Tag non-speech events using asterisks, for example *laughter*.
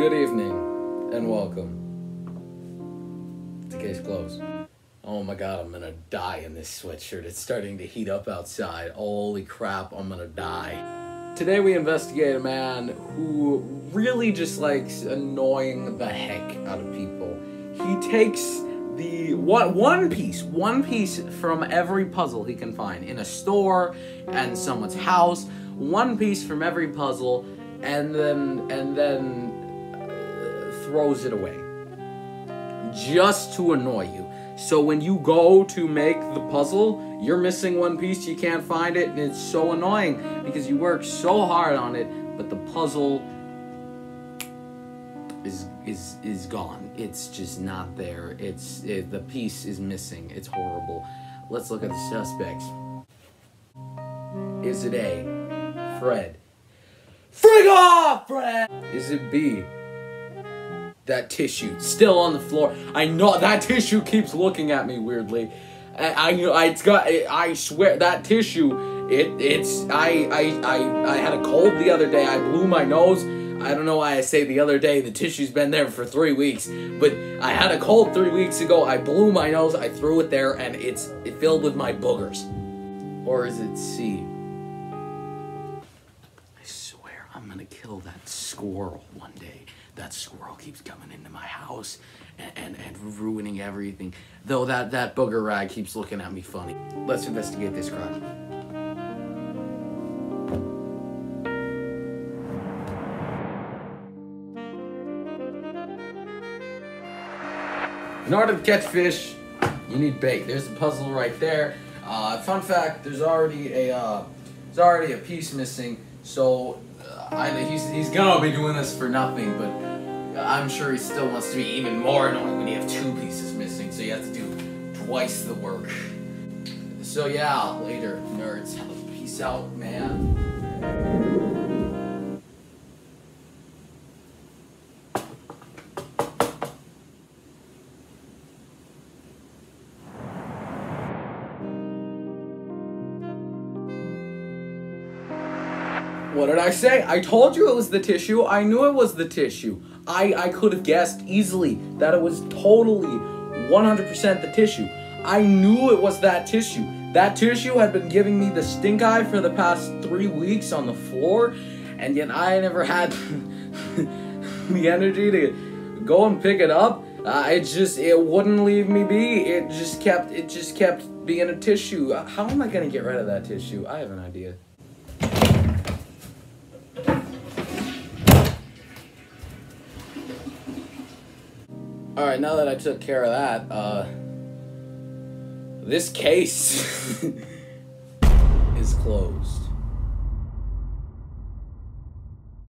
Good evening and welcome to Case Closed. Oh my god, I'm gonna die in this sweatshirt. It's starting to heat up outside. Holy crap, I'm gonna die. Today we investigate a man who really just likes annoying the heck out of people. He takes the one one piece, one piece from every puzzle he can find in a store and someone's house, one piece from every puzzle and then and then throws it away just to annoy you. So when you go to make the puzzle, you're missing one piece, you can't find it, and it's so annoying because you work so hard on it, but the puzzle is is is gone. It's just not there. It's it, the piece is missing. It's horrible. Let's look at the suspects. Is it A? Fred. Frig off, Fred! Is it B? That tissue still on the floor. I know that tissue keeps looking at me weirdly. I, know I, it's got. I swear that tissue. It it's. I I I I had a cold the other day. I blew my nose. I don't know why I say the other day. The tissue's been there for three weeks, but I had a cold three weeks ago. I blew my nose. I threw it there, and it's it filled with my boogers. Or is it C? Gonna kill that squirrel one day. That squirrel keeps coming into my house and, and, and ruining everything. Though that, that booger rag keeps looking at me funny. Let's investigate this crime. In order to catch fish, you need bait. There's a puzzle right there. Uh, fun fact: there's already a uh, there's already a piece missing. So I, he's he's gonna be doing this for nothing, but I'm sure he still wants to be even more annoying when you have two pieces missing. So you have to do twice the work. So yeah, later, nerds. Peace out, man. What did I say? I told you it was the tissue. I knew it was the tissue. I, I could have guessed easily that it was totally 100% the tissue. I knew it was that tissue. That tissue had been giving me the stink eye for the past three weeks on the floor, and yet I never had *laughs* the energy to go and pick it up. Uh, it just it wouldn't leave me be. It just kept it just kept being a tissue. How am I gonna get rid of that tissue? I have an idea. All right, now that I took care of that, uh, this case *laughs* is closed.